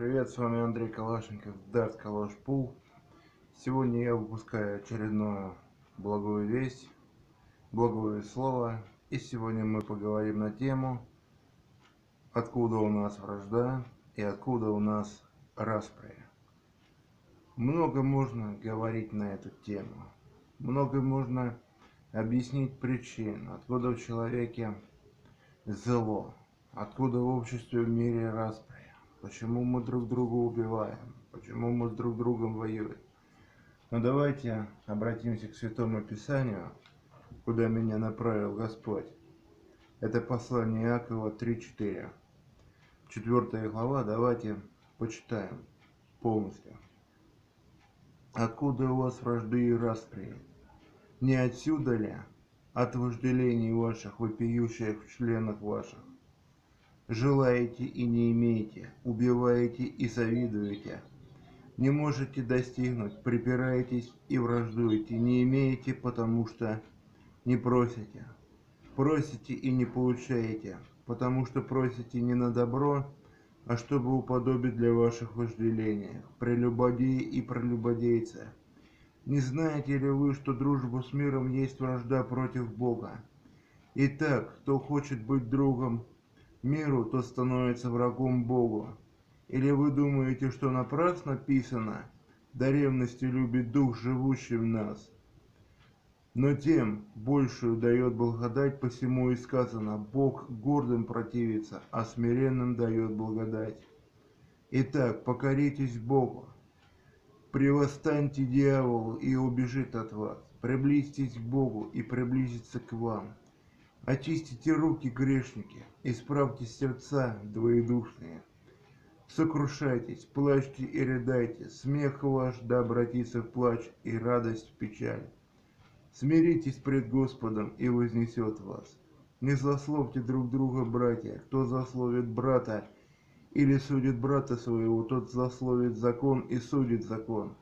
привет, с вами Андрей Калашников, Дарт Калаш Пул. Сегодня я выпускаю очередную благую весть, благое слово. И сегодня мы поговорим на тему, откуда у нас вражда и откуда у нас распри. Много можно говорить на эту тему, много можно объяснить причин, откуда в человеке зло, откуда в обществе в мире распри Почему мы друг друга убиваем? Почему мы с друг другом воюем? Но ну, давайте обратимся к Святому Писанию, куда меня направил Господь. Это послание Иакова 3.4. Четвертая глава, давайте почитаем полностью. Откуда у вас вражды и распри? Не отсюда ли? От вожделений ваших, вопиющих в членах ваших? Желаете и не имеете, убиваете и завидуете. Не можете достигнуть, припираетесь и враждуете, не имеете, потому что не просите. Просите и не получаете, потому что просите не на добро, а чтобы уподобить для ваших вожделений, прелюбодеи и прелюбодейцы. Не знаете ли вы, что дружба с миром есть вражда против Бога? Итак, кто хочет быть другом миру, тот становится врагом Богу. Или вы думаете, что напрасно писано, до ревности любит Дух, живущий в нас? Но тем большую дает благодать, посему и сказано, Бог гордым противится, а смиренным дает благодать. Итак, покоритесь Богу, превостаньте дьяволу, и убежит от вас. Приблизьтесь к Богу, и приблизится к вам. Очистите руки, грешники, исправьте сердца двоедушные. Сокрушайтесь, плачьте и рыдайте, смех ваш да обратится в плач и радость в печаль. Смиритесь пред Господом, и вознесет вас. Не злословьте друг друга, братья. Кто злословит брата или судит брата своего, тот злословит закон и судит закон.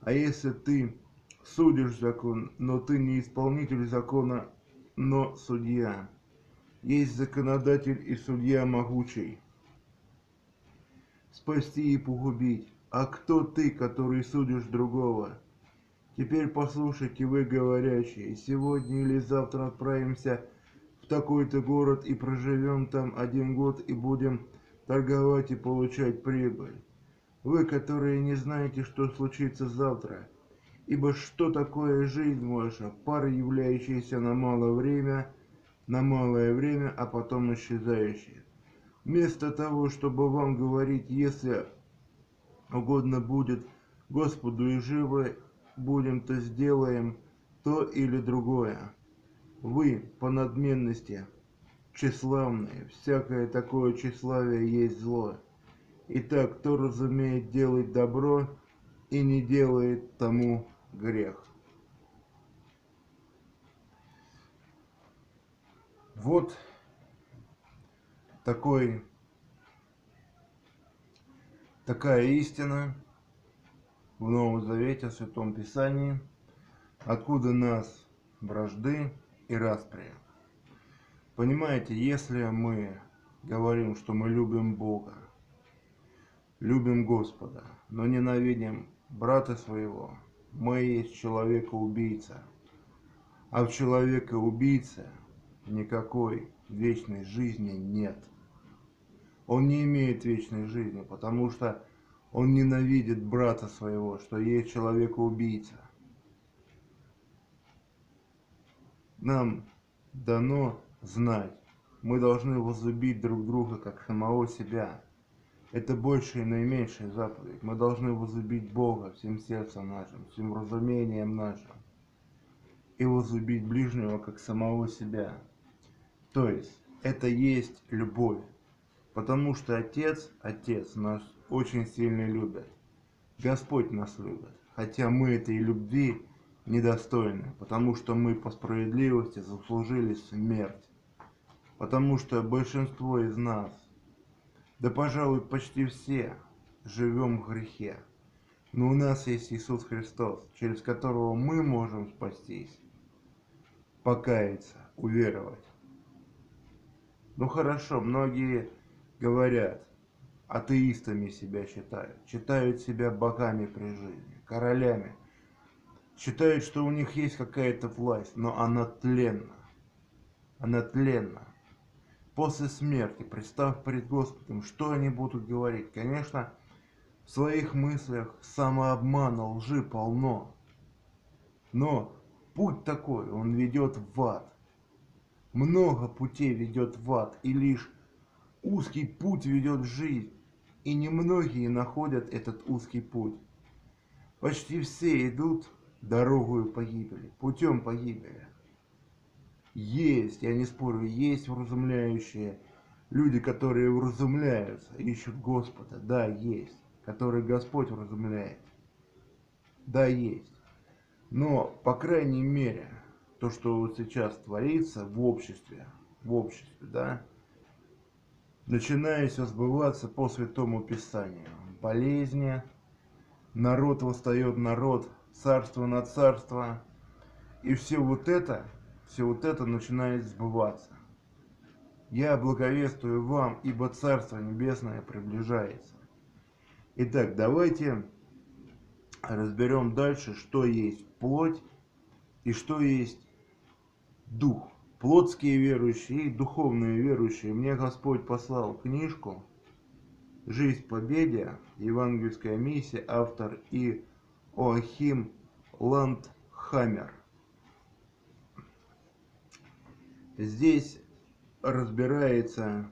А если ты судишь закон, но ты не исполнитель закона, но судья. Есть законодатель и судья могучий. Спасти и погубить. А кто ты, который судишь другого? Теперь послушайте вы, говорящие, сегодня или завтра отправимся в такой-то город и проживем там один год и будем торговать и получать прибыль. Вы, которые не знаете, что случится завтра, Ибо что такое жизнь ваша, пара, являющаяся на малое время, на малое время, а потом исчезающая? Вместо того, чтобы вам говорить, если угодно будет Господу и живы будем, то сделаем то или другое. Вы по надменности тщеславные, всякое такое тщеславие есть зло. Итак, кто разумеет делать добро и не делает тому грех. Вот такой, такая истина в Новом Завете, в Святом Писании, откуда нас вражды и распри. Понимаете, если мы говорим, что мы любим Бога, любим Господа, но ненавидим брата своего, мы есть человека-убийца. А в человека-убийце никакой вечной жизни нет. Он не имеет вечной жизни, потому что он ненавидит брата своего, что есть человека-убийца. Нам дано знать, мы должны возлюбить друг друга как самого себя. Это большая и наименьшая заповедь. Мы должны возлюбить Бога всем сердцем нашим, всем разумением нашим. И возлюбить ближнего, как самого себя. То есть, это есть любовь. Потому что Отец, Отец нас очень сильно любит. Господь нас любит. Хотя мы этой любви недостойны, потому что мы по справедливости заслужили смерть. Потому что большинство из нас да, пожалуй, почти все живем в грехе. Но у нас есть Иисус Христос, через которого мы можем спастись, покаяться, уверовать. Ну хорошо, многие говорят, атеистами себя считают, считают себя богами при жизни, королями, считают, что у них есть какая-то власть, но она тленна, она тленна. После смерти, представ перед Господом, что они будут говорить? Конечно, в своих мыслях самообмана, лжи полно. Но путь такой, он ведет в ад. Много путей ведет в ад, и лишь узкий путь ведет в жизнь. И немногие находят этот узкий путь. Почти все идут дорогою погибели, путем погибели. Есть, я не спорю, есть вразумляющие люди, которые вразумляются, ищут Господа. Да, есть. Которые Господь вразумляет. Да, есть. Но, по крайней мере, то, что вот сейчас творится в обществе, в обществе, да, начинает сбываться по Святому Писанию. Болезни, народ восстает народ, царство на царство. И все вот это все вот это начинает сбываться. Я благовествую вам, ибо Царство Небесное приближается. Итак, давайте разберем дальше, что есть плоть и что есть дух. Плотские верующие и духовные верующие. Мне Господь послал книжку «Жизнь в победе», евангельская миссия, автор и Оахим Ландхаммер – Здесь разбирается,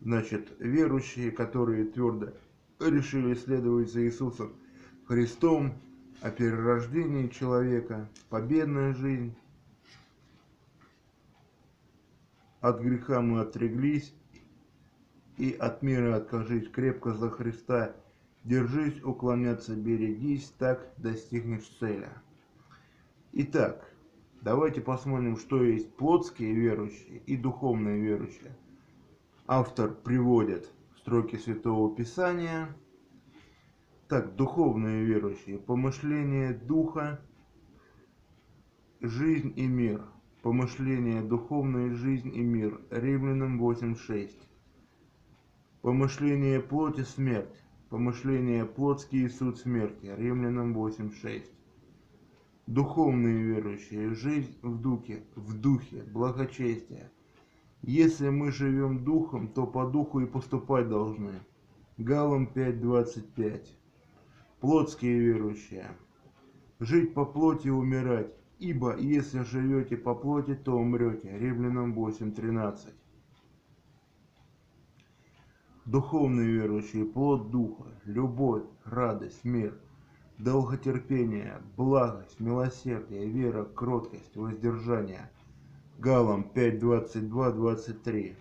значит, верующие, которые твердо решили следовать за Иисусом Христом, о перерождении человека, победная жизнь. От греха мы отреглись, и от мира откажись крепко за Христа. Держись, уклоняться берегись, так достигнешь цели. Итак, Давайте посмотрим, что есть плотские верующие и духовные верующие. Автор приводит строки Святого Писания. Так, духовные верующие. Помышление духа, жизнь и мир. Помышление духовная жизнь и мир. Римлянам 8.6. Помышление плоти смерть. Помышление плотский суд смерти. Римлянам 8.6 духовные верующие, жизнь в духе, в духе, благочестие. Если мы живем духом, то по духу и поступать должны. Галам 5.25. Плотские верующие. Жить по плоти и умирать, ибо если живете по плоти, то умрете. Римлянам 8.13. Духовные верующие, плод духа, любовь, радость, мир – долготерпение, благость, милосердие, вера, кроткость, воздержание. Галам 5.22-23.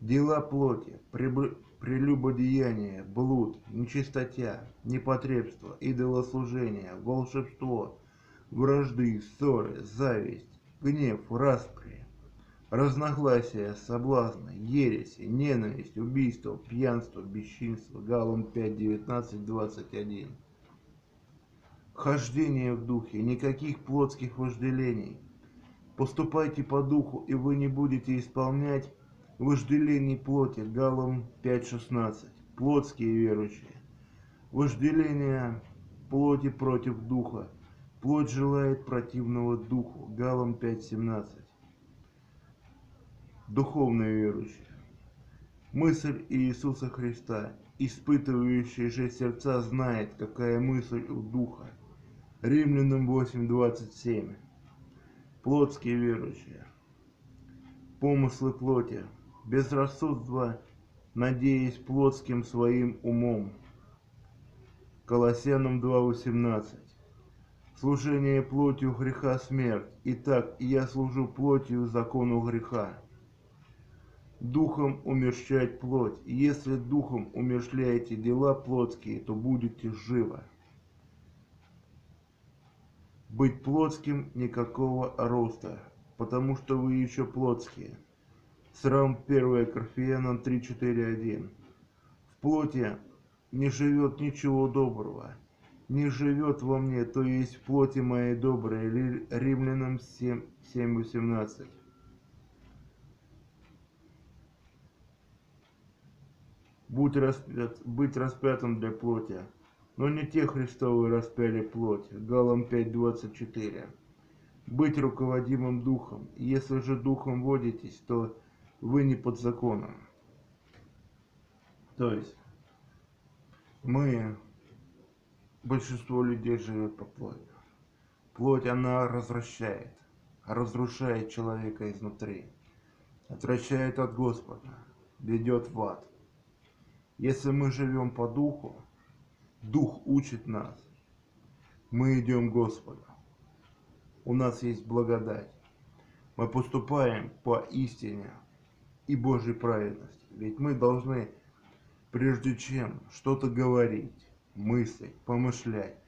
Дела плоти, прелюбодеяние, блуд, нечистотя, непотребство, идолослужение, волшебство, вражды, ссоры, зависть, гнев, распри, разногласия, соблазны, ереси, ненависть, убийство, пьянство, бесчинство. Галам 5.19-21 хождение в духе, никаких плотских вожделений. Поступайте по духу, и вы не будете исполнять вожделений плоти. Галам 5.16. Плотские верующие. Вожделение плоти против духа. Плоть желает противного духу. Галам 5.17. Духовные верующие. Мысль Иисуса Христа, испытывающий же сердца, знает, какая мысль у духа Римлянам 8.27. Плотские верующие. Помыслы плоти. Безрассудство, надеясь плотским своим умом. Колоссянам 2.18. Служение плотью греха смерть. Итак, я служу плотью закону греха. Духом умерщать плоть. Если духом умерщвляете дела плотские, то будете живы. Быть плотским никакого роста, потому что вы еще плотские. Срам 1 Корфиянам 3.4.1. В плоти не живет ничего доброго, не живет во мне, то есть в плоти моей доброй. Римлянам 7.18. будь распят, быть распятым для плоти, но не те Христовы распяли плоть. Галам 5.24. Быть руководимым духом. Если же духом водитесь, то вы не под законом. То есть, мы, большинство людей живет по плоти. Плоть, она развращает, разрушает человека изнутри, отвращает от Господа, ведет в ад. Если мы живем по духу, дух учит нас, мы идем к Господу. У нас есть благодать. Мы поступаем по истине и Божьей праведности. Ведь мы должны, прежде чем что-то говорить, мыслить, помышлять,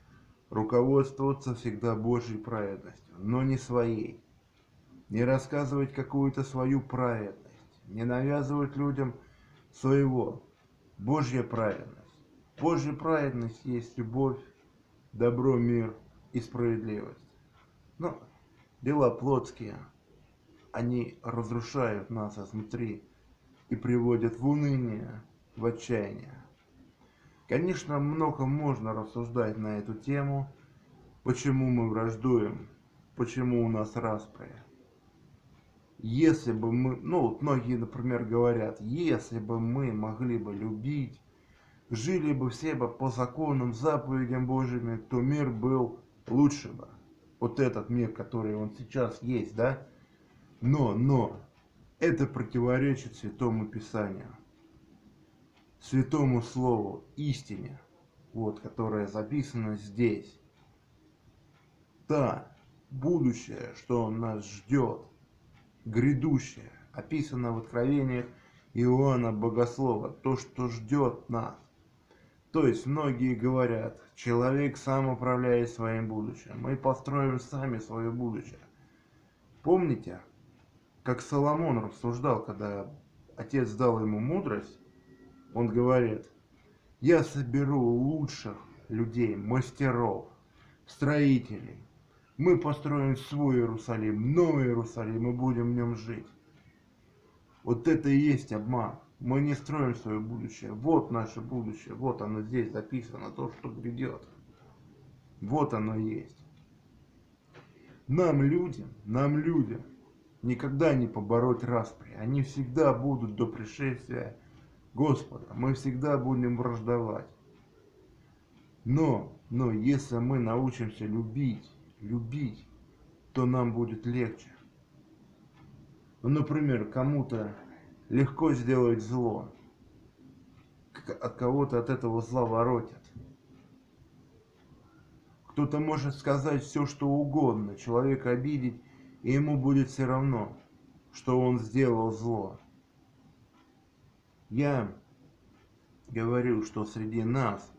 руководствоваться всегда Божьей праведностью, но не своей. Не рассказывать какую-то свою праведность, не навязывать людям своего. Божья праведность. Божья праведность есть любовь, добро, мир и справедливость. Но дела плотские, они разрушают нас изнутри и приводят в уныние, в отчаяние. Конечно, много можно рассуждать на эту тему, почему мы враждуем, почему у нас распри. Если бы мы, ну вот многие, например, говорят, если бы мы могли бы любить, жили бы все бы по законам, заповедям Божьим, то мир был лучше бы. Вот этот мир, который он сейчас есть, да? Но, но, это противоречит Святому Писанию святому слову, истине, вот, которая записана здесь. Та будущее, что нас ждет, грядущее, описано в откровениях Иоанна Богослова, то, что ждет нас. То есть многие говорят, человек сам управляет своим будущим, мы построим сами свое будущее. Помните, как Соломон рассуждал, когда отец дал ему мудрость, он говорит, я соберу лучших людей, мастеров, строителей. Мы построим свой Иерусалим, новый Иерусалим, и будем в нем жить. Вот это и есть обман. Мы не строим свое будущее. Вот наше будущее. Вот оно здесь записано, то, что грядет. Вот оно есть. Нам, людям, нам, людям, никогда не побороть распри. Они всегда будут до пришествия Господа, мы всегда будем враждовать. Но, но если мы научимся любить, любить, то нам будет легче. Ну, например, кому-то легко сделать зло, от кого-то от этого зла воротят. Кто-то может сказать все, что угодно, человека обидеть, и ему будет все равно, что он сделал зло. Я говорю, что среди нас,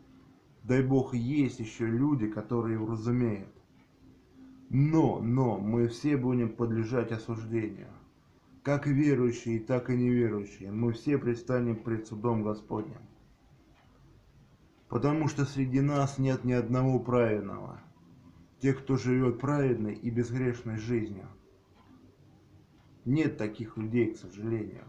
дай бог, есть еще люди, которые разумеют. Но, но, мы все будем подлежать осуждению. Как верующие, так и неверующие. Мы все предстанем пред судом Господним. Потому что среди нас нет ни одного праведного. Тех, кто живет праведной и безгрешной жизнью. Нет таких людей, к сожалению.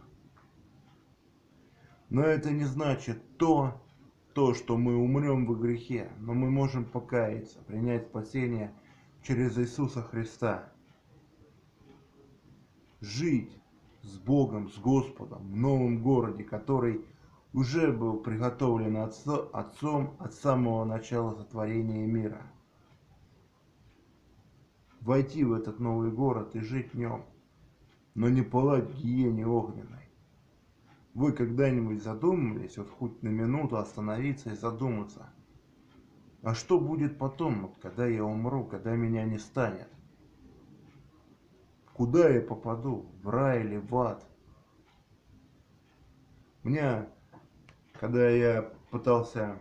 Но это не значит то, то, что мы умрем в грехе, но мы можем покаяться, принять спасение через Иисуса Христа. Жить с Богом, с Господом в новом городе, который уже был приготовлен Отцом от самого начала сотворения мира. Войти в этот новый город и жить в нем, но не пылать в гиене огненной. Вы когда-нибудь задумывались, вот хоть на минуту остановиться и задуматься, а что будет потом, вот, когда я умру, когда меня не станет? Куда я попаду, в рай или в ад? У меня, когда я пытался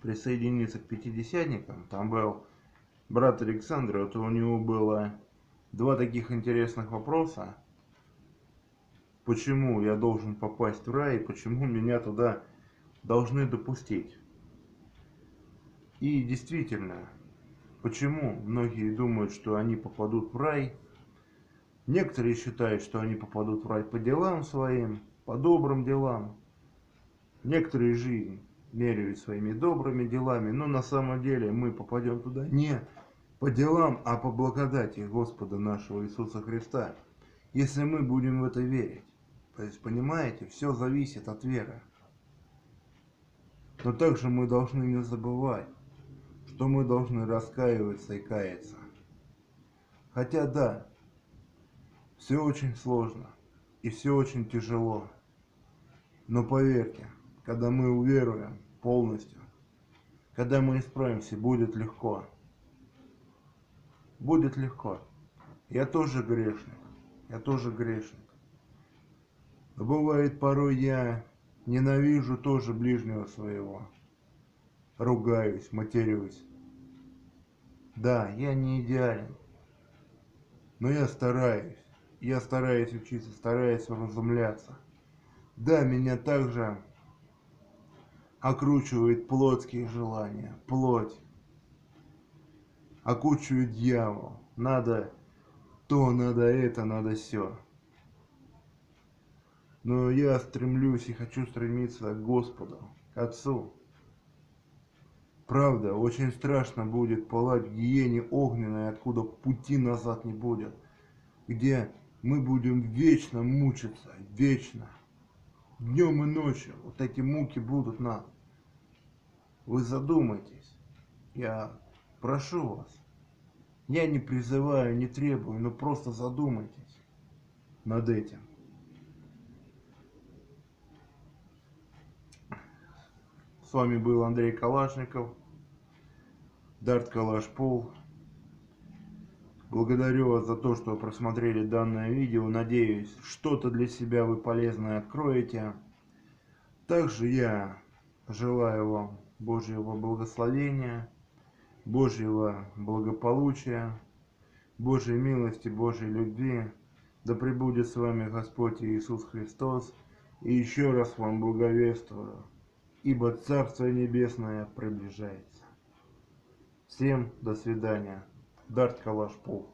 присоединиться к пятидесятникам, там был брат Александр, вот у него было два таких интересных вопроса почему я должен попасть в рай, и почему меня туда должны допустить. И действительно, почему многие думают, что они попадут в рай, некоторые считают, что они попадут в рай по делам своим, по добрым делам, Некоторые жизнь меряют своими добрыми делами, но на самом деле мы попадем туда не по делам, а по благодати Господа нашего Иисуса Христа, если мы будем в это верить. То есть, понимаете, все зависит от веры. Но также мы должны не забывать, что мы должны раскаиваться и каяться. Хотя да, все очень сложно и все очень тяжело. Но поверьте, когда мы уверуем полностью, когда мы исправимся, будет легко. Будет легко. Я тоже грешник. Я тоже грешник. Но бывает порой я ненавижу тоже ближнего своего. Ругаюсь, матерюсь. Да, я не идеален. Но я стараюсь. Я стараюсь учиться, стараюсь разумляться. Да, меня также окручивает плотские желания, плоть. Окучивает дьявол. Надо то, надо это, надо все. Но я стремлюсь и хочу стремиться к Господу, к Отцу. Правда, очень страшно будет палать в гиене огненной, откуда пути назад не будет, где мы будем вечно мучиться, вечно. Днем и ночью вот эти муки будут нам. Вы задумайтесь. Я прошу вас. Я не призываю, не требую, но просто задумайтесь над этим. С вами был Андрей Калашников, Дарт Калаш Пол. Благодарю вас за то, что просмотрели данное видео. Надеюсь, что-то для себя вы полезное откроете. Также я желаю вам Божьего благословения, Божьего благополучия, Божьей милости, Божьей любви. Да пребудет с вами Господь Иисус Христос. И еще раз вам благовествую, ибо Царство Небесное приближается. Всем до свидания. Дарт Калашпол.